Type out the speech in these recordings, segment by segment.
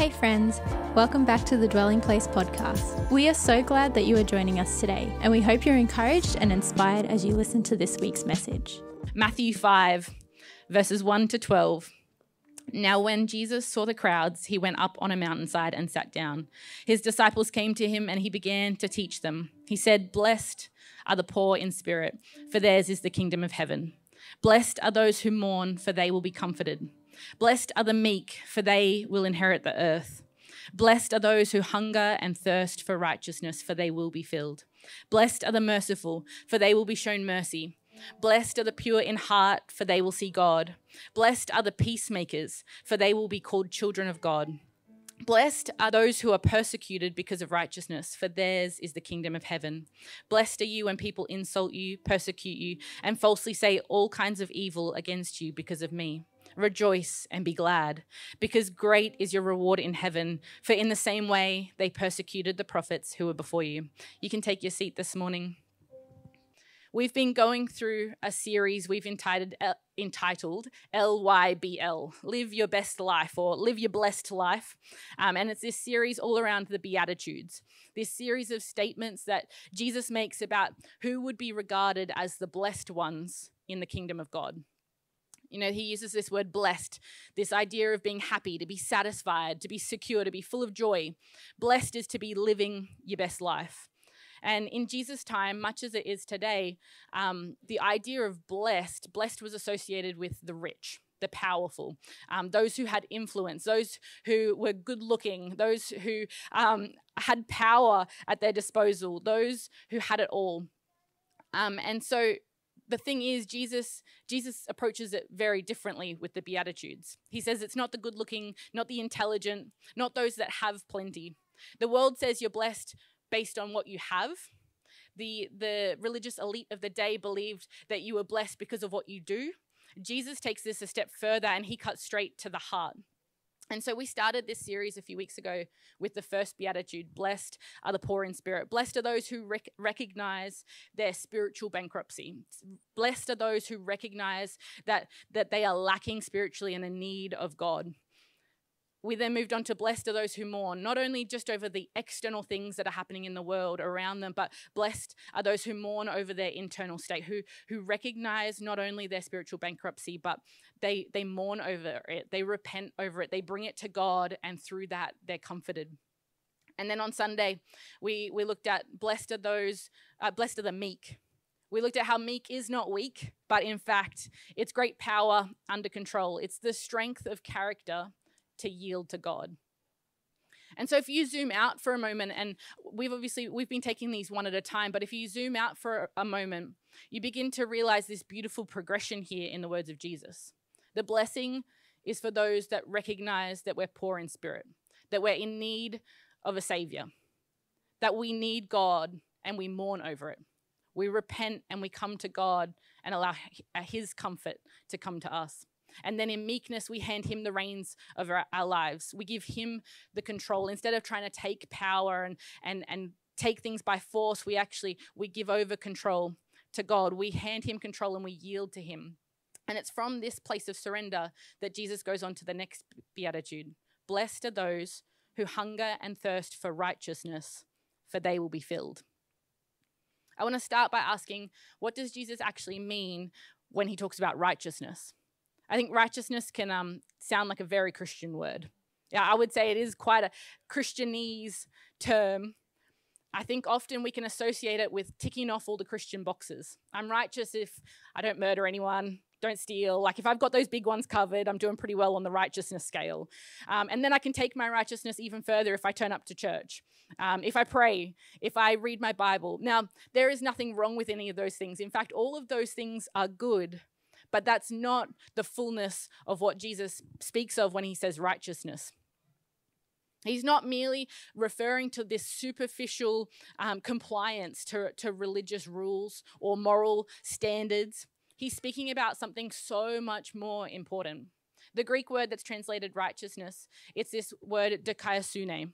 Hey, friends, welcome back to the Dwelling Place podcast. We are so glad that you are joining us today, and we hope you're encouraged and inspired as you listen to this week's message. Matthew 5, verses 1 to 12. Now, when Jesus saw the crowds, he went up on a mountainside and sat down. His disciples came to him, and he began to teach them. He said, Blessed are the poor in spirit, for theirs is the kingdom of heaven. Blessed are those who mourn, for they will be comforted. Blessed are the meek, for they will inherit the earth. Blessed are those who hunger and thirst for righteousness, for they will be filled. Blessed are the merciful, for they will be shown mercy. Blessed are the pure in heart, for they will see God. Blessed are the peacemakers, for they will be called children of God. Blessed are those who are persecuted because of righteousness, for theirs is the kingdom of heaven. Blessed are you when people insult you, persecute you, and falsely say all kinds of evil against you because of me. Rejoice and be glad, because great is your reward in heaven, for in the same way they persecuted the prophets who were before you. You can take your seat this morning. We've been going through a series we've entitled, uh, entitled LYBL, Live Your Best Life or Live Your Blessed Life. Um, and it's this series all around the Beatitudes, this series of statements that Jesus makes about who would be regarded as the blessed ones in the kingdom of God. You know, he uses this word blessed, this idea of being happy, to be satisfied, to be secure, to be full of joy. Blessed is to be living your best life. And in Jesus' time, much as it is today, um, the idea of blessed, blessed was associated with the rich the powerful, um, those who had influence, those who were good looking, those who um, had power at their disposal, those who had it all. Um, and so the thing is, Jesus, Jesus approaches it very differently with the Beatitudes. He says it's not the good looking, not the intelligent, not those that have plenty. The world says you're blessed based on what you have. The, the religious elite of the day believed that you were blessed because of what you do. Jesus takes this a step further and he cuts straight to the heart. And so we started this series a few weeks ago with the first beatitude Blessed are the poor in spirit. Blessed are those who rec- recognize their spiritual bankruptcy. Blessed are those who recognize that, that they are lacking spiritually and in need of God we then moved on to blessed are those who mourn, not only just over the external things that are happening in the world around them, but blessed are those who mourn over their internal state, who, who recognize not only their spiritual bankruptcy, but they, they mourn over it, they repent over it, they bring it to God, and through that, they're comforted. And then on Sunday, we, we looked at blessed are those, uh, blessed are the meek. We looked at how meek is not weak, but in fact, it's great power under control. It's the strength of character to yield to God. And so if you zoom out for a moment and we've obviously we've been taking these one at a time, but if you zoom out for a moment, you begin to realize this beautiful progression here in the words of Jesus. The blessing is for those that recognize that we're poor in spirit, that we're in need of a savior, that we need God and we mourn over it. We repent and we come to God and allow uh, his comfort to come to us. And then in meekness, we hand him the reins of our, our, lives. We give him the control. Instead of trying to take power and, and, and take things by force, we actually, we give over control to God. We hand him control and we yield to him. And it's from this place of surrender that Jesus goes on to the next beatitude. Blessed are those who hunger and thirst for righteousness, for they will be filled. I want to start by asking what does Jesus actually mean when he talks about righteousness? I think righteousness can um, sound like a very Christian word. Yeah, I would say it is quite a Christianese term. I think often we can associate it with ticking off all the Christian boxes. I'm righteous if I don't murder anyone, don't steal. Like if I've got those big ones covered, I'm doing pretty well on the righteousness scale. Um, and then I can take my righteousness even further if I turn up to church, um, if I pray, if I read my Bible. Now, there is nothing wrong with any of those things. In fact, all of those things are good but that's not the fullness of what Jesus speaks of when he says righteousness. He's not merely referring to this superficial um, compliance to, to religious rules or moral standards. He's speaking about something so much more important. The Greek word that's translated righteousness, it's this word dikaiosune.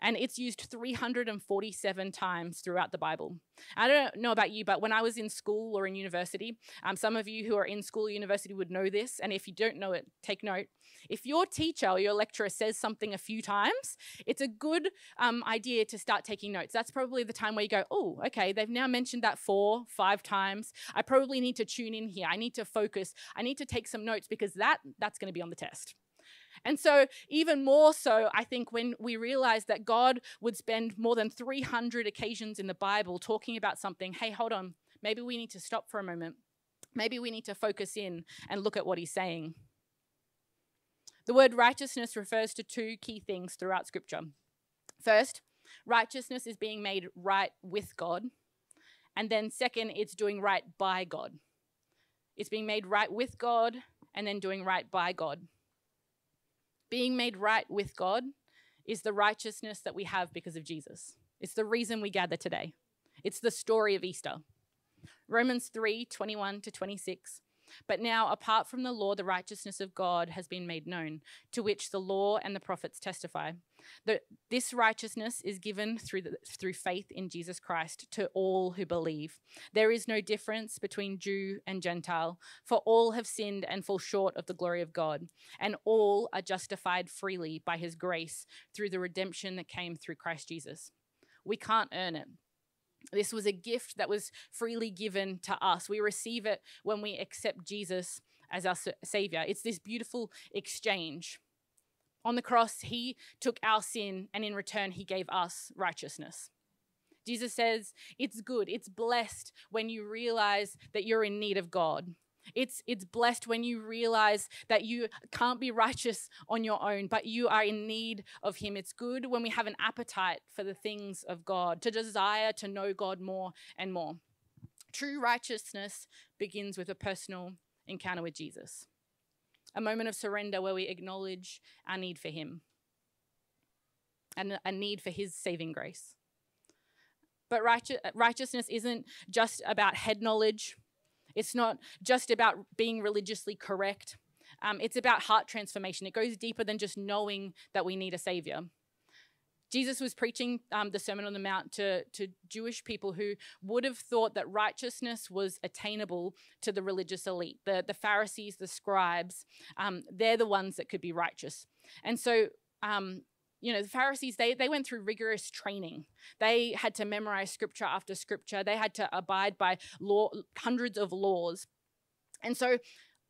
And it's used 347 times throughout the Bible. I don't know about you, but when I was in school or in university, um, some of you who are in school or university would know this, and if you don't know it, take note. If your teacher or your lecturer says something a few times, it's a good um, idea to start taking notes. That's probably the time where you go, oh, okay, they've now mentioned that four, five times. I probably need to tune in here. I need to focus. I need to take some notes because that that's going to be on the test. And so, even more so, I think when we realize that God would spend more than 300 occasions in the Bible talking about something, hey, hold on, maybe we need to stop for a moment. Maybe we need to focus in and look at what he's saying. The word righteousness refers to two key things throughout Scripture. First, righteousness is being made right with God. And then, second, it's doing right by God. It's being made right with God and then doing right by God. Being made right with God is the righteousness that we have because of Jesus. It's the reason we gather today. It's the story of Easter. Romans 3 21 to 26 but now, apart from the law, the righteousness of God has been made known, to which the law and the prophets testify. That this righteousness is given through, the, through faith in Jesus Christ to all who believe. There is no difference between Jew and Gentile, for all have sinned and fall short of the glory of God, and all are justified freely by his grace through the redemption that came through Christ Jesus. We can't earn it. This was a gift that was freely given to us. We receive it when we accept Jesus as our Savior. It's this beautiful exchange. On the cross, He took our sin, and in return, He gave us righteousness. Jesus says, It's good, it's blessed when you realize that you're in need of God. It's, it's blessed when you realize that you can't be righteous on your own, but you are in need of Him. It's good when we have an appetite for the things of God, to desire to know God more and more. True righteousness begins with a personal encounter with Jesus, a moment of surrender where we acknowledge our need for Him and a need for His saving grace. But righteousness isn't just about head knowledge it's not just about being religiously correct, um, it's about heart transformation. It goes deeper than just knowing that we need a savior. Jesus was preaching um, the Sermon on the Mount to, to Jewish people who would have thought that righteousness was attainable to the religious elite. The, the Pharisees, the scribes, um, they're the ones that could be righteous. And so um, you know the pharisees they, they went through rigorous training. They had to memorize scripture after scripture. They had to abide by law hundreds of laws. And so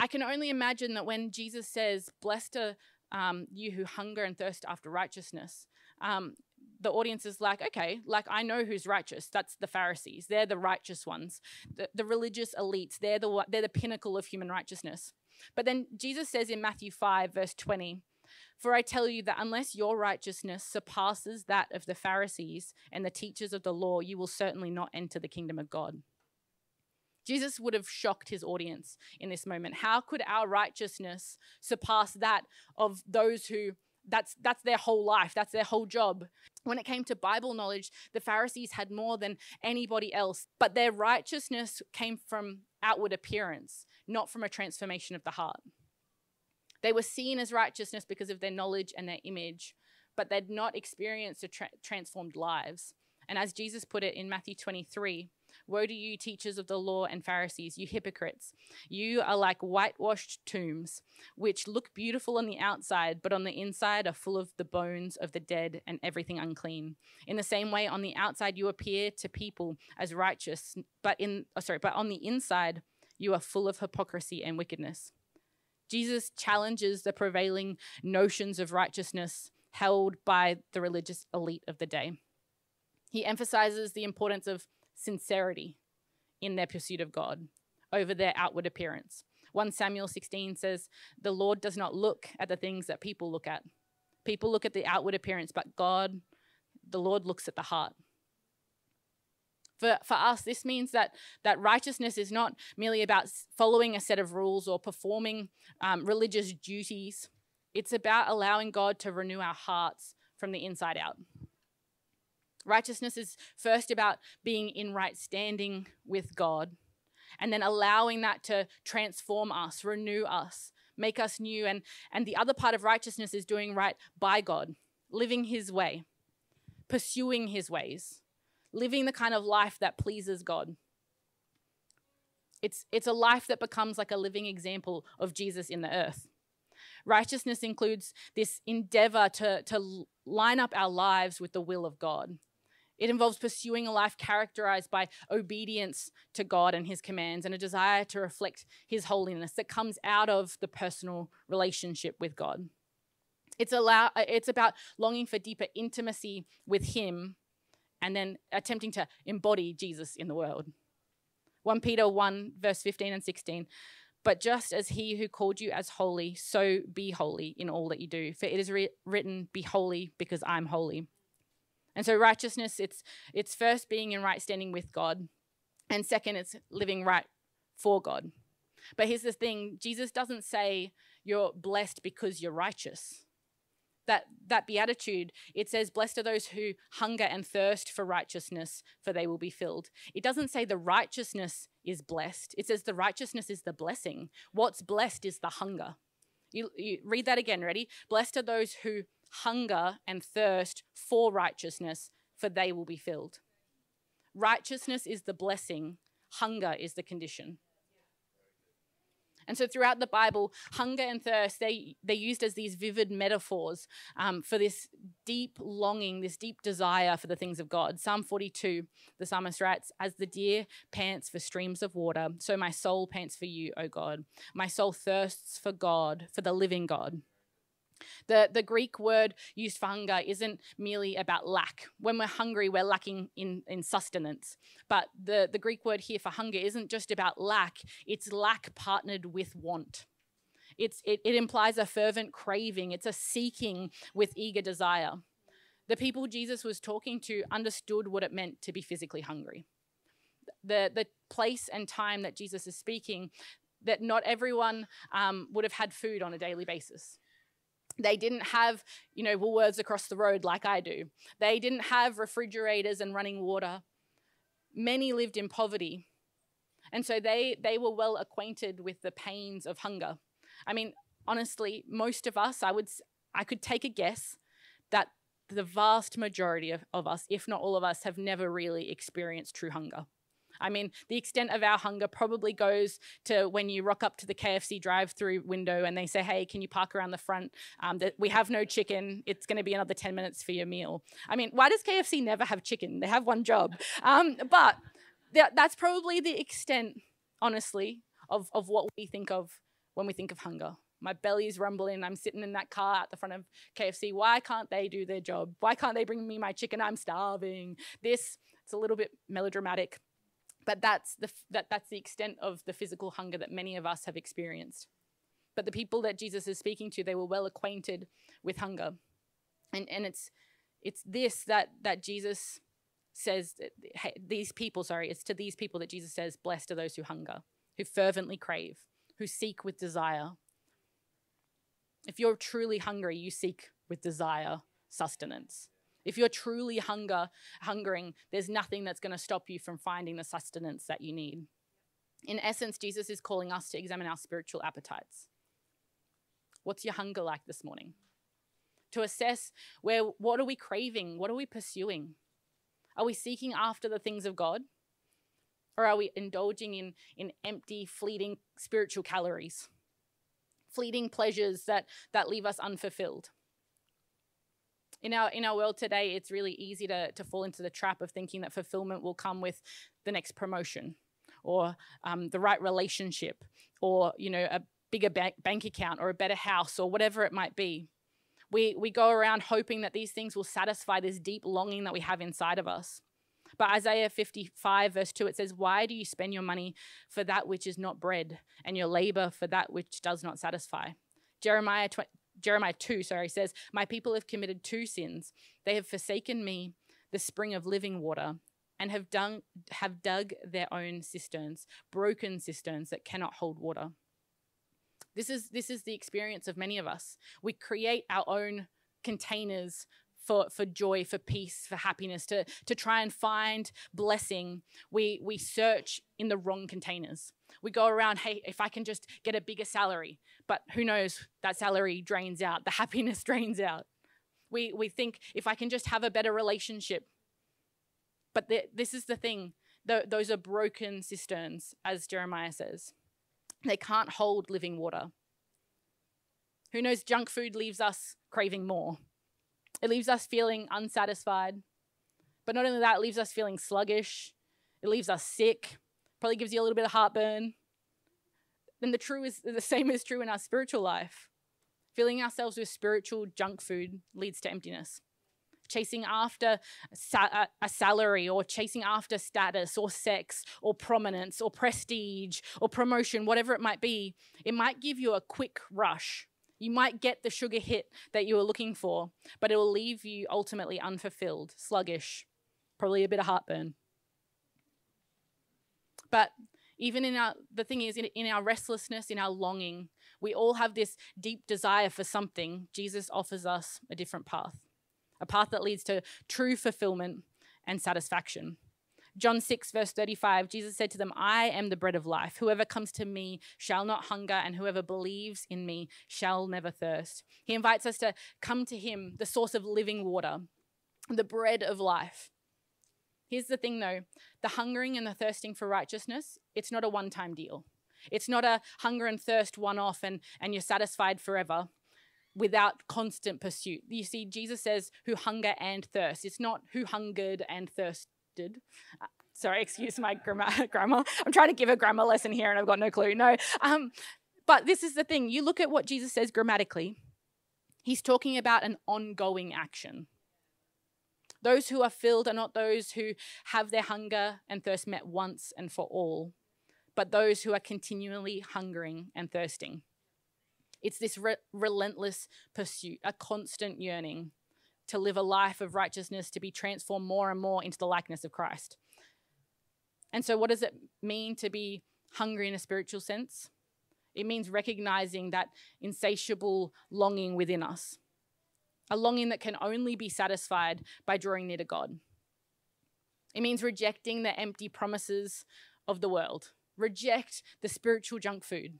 i can only imagine that when jesus says blessed are um, you who hunger and thirst after righteousness um, the audience is like okay like i know who's righteous. That's the pharisees. They're the righteous ones. The, the religious elites they're the they're the pinnacle of human righteousness. But then jesus says in matthew 5 verse 20 for I tell you that unless your righteousness surpasses that of the Pharisees and the teachers of the law, you will certainly not enter the kingdom of God. Jesus would have shocked his audience in this moment. How could our righteousness surpass that of those who that's that's their whole life, that's their whole job. When it came to Bible knowledge, the Pharisees had more than anybody else, but their righteousness came from outward appearance, not from a transformation of the heart. They were seen as righteousness because of their knowledge and their image, but they'd not experienced a tra- transformed lives. And as Jesus put it in Matthew 23, Woe to you, teachers of the law and Pharisees, you hypocrites! You are like whitewashed tombs, which look beautiful on the outside, but on the inside are full of the bones of the dead and everything unclean. In the same way, on the outside you appear to people as righteous, but in oh, sorry, but on the inside you are full of hypocrisy and wickedness. Jesus challenges the prevailing notions of righteousness held by the religious elite of the day. He emphasizes the importance of sincerity in their pursuit of God over their outward appearance. 1 Samuel 16 says, The Lord does not look at the things that people look at. People look at the outward appearance, but God, the Lord, looks at the heart. For, for us, this means that, that righteousness is not merely about following a set of rules or performing um, religious duties. It's about allowing God to renew our hearts from the inside out. Righteousness is first about being in right standing with God and then allowing that to transform us, renew us, make us new. And, and the other part of righteousness is doing right by God, living His way. pursuing his ways, living the kind of life that pleases God. It's, it's a life that becomes like a living example of Jesus in the earth. Righteousness includes this endeavor to, to line up our lives with the will of God. It involves pursuing a life characterized by obedience to God and His commands and a desire to reflect His holiness that comes out of the personal relationship with God. It's, allow, uh, it's about longing for deeper intimacy with Him and then attempting to embody Jesus in the world. 1 Peter 1, verse 15 and 16. But just as he who called you as holy, so be holy in all that you do. For it is re- written, Be holy because I'm holy. And so righteousness, it's it's first being in right standing with God, and second, it's living right for God. But here's the thing: Jesus doesn't say you're blessed because you're righteous. That that beatitude, it says, "Blessed are those who hunger and thirst for righteousness, for they will be filled." It doesn't say the righteousness is blessed. It says the righteousness is the blessing. What's blessed is the hunger. You, you read that again. Ready? Blessed are those who hunger and thirst for righteousness, for they will be filled. Righteousness is the blessing, hunger is the condition. And so throughout the Bible, hunger and thirst, they, they're used as these vivid metaphors um, for this deep longing, this deep desire for the things of God. Psalm 42, the psalmist writes, As the deer pants for streams of water, so my soul pants for you, O God. My soul thirsts for God, for the living God. The, the Greek word used for hunger isn't merely about lack. When we're hungry, we're lacking in, in sustenance. But the, the Greek word here for hunger isn't just about lack, it's lack partnered with want. It's, it, it implies a fervent craving, it's a seeking with eager desire. The people Jesus was talking to understood what it meant to be physically hungry. The, the place and time that Jesus is speaking, that not everyone um, would have had food on a daily basis. They didn't have, you know, Woolworths across the road like I do. They didn't have refrigerators and running water. Many lived in poverty. And so they, they were well acquainted with the pains of hunger. I mean, honestly, most of us, I would, I could take a guess that the vast majority of, of us, if not all of us, have never really experienced true hunger. I mean, the extent of our hunger probably goes to when you rock up to the KFC drive-through window and they say, "Hey, can you park around the front? Um, that we have no chicken. It's going to be another ten minutes for your meal." I mean, why does KFC never have chicken? They have one job, um, but th- that's probably the extent, honestly, of of what we think of when we think of hunger. My belly's rumbling. I'm sitting in that car at the front of KFC. Why can't they do their job? Why can't they bring me my chicken? I'm starving. This, it's a little bit melodramatic. But that's the, that, that's the extent of the physical hunger that many of us have experienced. But the people that Jesus is speaking to, they were well acquainted with hunger. And, and it's, it's this that, that Jesus says, these people, sorry, it's to these people that Jesus says, blessed are those who hunger, who fervently crave, who seek with desire. If you're truly hungry, you seek with desire sustenance. If you're truly hunger, hungering, there's nothing that's going to stop you from finding the sustenance that you need. In essence, Jesus is calling us to examine our spiritual appetites. What's your hunger like this morning? To assess where what are we craving? What are we pursuing? Are we seeking after the things of God? Or are we indulging in, in empty, fleeting spiritual calories? Fleeting pleasures that, that leave us unfulfilled? In our in our world today, it's really easy to, to fall into the trap of thinking that fulfillment will come with the next promotion or um, the right relationship or you know a bigger bank, bank account or a better house or whatever it might be. We, we go around hoping that these things will satisfy this deep longing that we have inside of us. But Isaiah 55, verse 2, it says, Why do you spend your money for that which is not bread, and your labor for that which does not satisfy? Jeremiah Jeremiah 2, sorry, says, My people have committed two sins. They have forsaken me, the spring of living water, and have, dug, have dug their own cisterns, broken cisterns that cannot hold water. This is, this is the experience of many of us. We create our own containers for, for joy, for peace, for happiness, to, to try and find blessing. We, we search in the wrong containers. We go around, hey, if I can just get a bigger salary, but who knows, that salary drains out, the happiness drains out. We, we think if I can just have a better relationship. But the, this is the thing the, those are broken cisterns, as Jeremiah says. They can't hold living water. Who knows, junk food leaves us craving more. It leaves us feeling unsatisfied. But not only that, it leaves us feeling sluggish. It leaves us sick. Probably gives you a little bit of heartburn. Then the true is the same is true in our spiritual life. Filling ourselves with spiritual junk food leads to emptiness. Chasing after a salary or chasing after status or sex or prominence or prestige or promotion, whatever it might be, it might give you a quick rush. You might get the sugar hit that you were looking for, but it will leave you ultimately unfulfilled, sluggish, probably a bit of heartburn. But even in our, the thing is, in, in our restlessness, in our longing, we all have this deep desire for something. Jesus offers us a different path, a path that leads to true fulfillment and satisfaction. John 6, verse 35, Jesus said to them, I am the bread of life. Whoever comes to me shall not hunger, and whoever believes in me shall never thirst. He invites us to come to him, the source of living water, the bread of life. Here's the thing though the hungering and the thirsting for righteousness, it's not a one time deal. It's not a hunger and thirst one off and, and you're satisfied forever without constant pursuit. You see, Jesus says who hunger and thirst. It's not who hungered and thirsted. Uh, sorry, excuse my grammar, grammar. I'm trying to give a grammar lesson here and I've got no clue. No. Um, but this is the thing you look at what Jesus says grammatically, he's talking about an ongoing action. Those who are filled are not those who have their hunger and thirst met once and for all, but those who are continually hungering and thirsting. It's this re- relentless pursuit, a constant yearning to live a life of righteousness, to be transformed more and more into the likeness of Christ. And so, what does it mean to be hungry in a spiritual sense? It means recognizing that insatiable longing within us a longing that can only be satisfied by drawing near to God. It means rejecting the empty promises of the world, reject the spiritual junk food,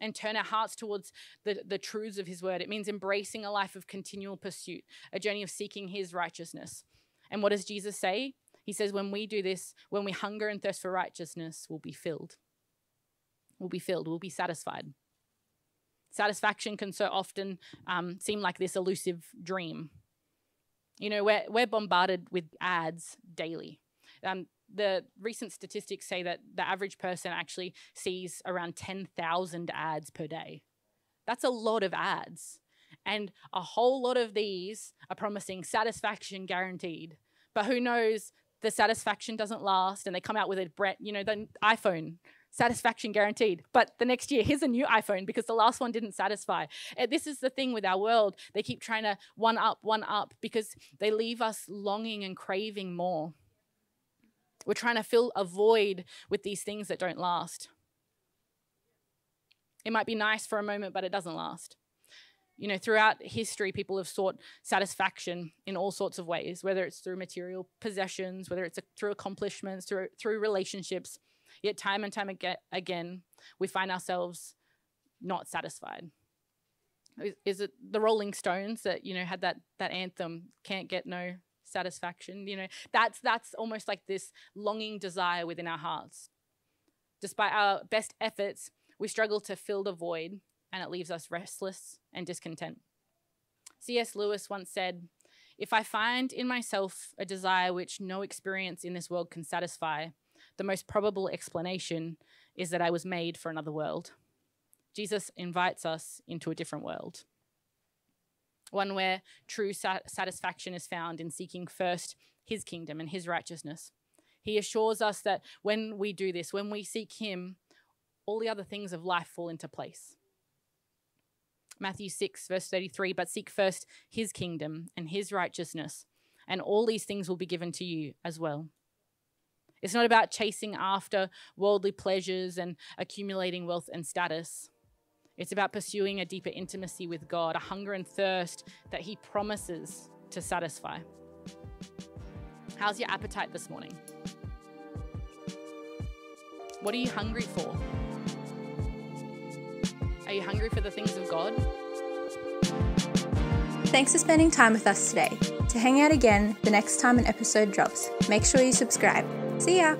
and turn our hearts towards the, the truths of His word. It means embracing a life of continual pursuit, a journey of seeking His righteousness. And what does Jesus say? He says, when we do this, when we hunger and thirst for righteousness, we'll be filled. We'll be filled, we'll be satisfied. Satisfaction can so often um, seem like this elusive dream. You know, we're, we're bombarded with ads daily. Um, the recent statistics say that the average person actually sees around 10,000 ads per day. That's a lot of ads. And a whole lot of these are promising satisfaction guaranteed. But who knows, the satisfaction doesn't last and they come out with a brand, you know, the iPhone satisfaction guaranteed. But the next year, here's a new iPhone because the last one didn't satisfy. Eh, this is the thing with our world. They keep trying to one up, one up because they leave us longing and craving more. We're trying to fill a void with these things that don't last. It might be nice for a moment, but it doesn't last. You know, throughout history, people have sought satisfaction in all sorts of ways, whether it's through material possessions, whether it's through accomplishments, through, through relationships. Yet, time and time again, we find ourselves not satisfied. Is it the Rolling Stones that you know had that that anthem? Can't get no satisfaction. You know that's that's almost like this longing desire within our hearts. Despite our best efforts, we struggle to fill the void, and it leaves us restless and discontent. C.S. Lewis once said, "If I find in myself a desire which no experience in this world can satisfy." the most probable explanation is that I was made for another world. Jesus invites us into a different world, one where true sat- satisfaction is found in seeking first his kingdom and his righteousness. He assures us that when we do this, when we seek him, all the other things of life fall into place. Matthew 6, verse 33 But seek first his kingdom and his righteousness, and all these things will be given to you as well. It's not about chasing after worldly pleasures and accumulating wealth and status. It's about pursuing a deeper intimacy with God, a hunger and thirst that He promises to satisfy. How's your appetite this morning? What are you hungry for? Are you hungry for the things of God? Thanks for spending time with us today. To hang out again the next time an episode drops, make sure you subscribe. See ya!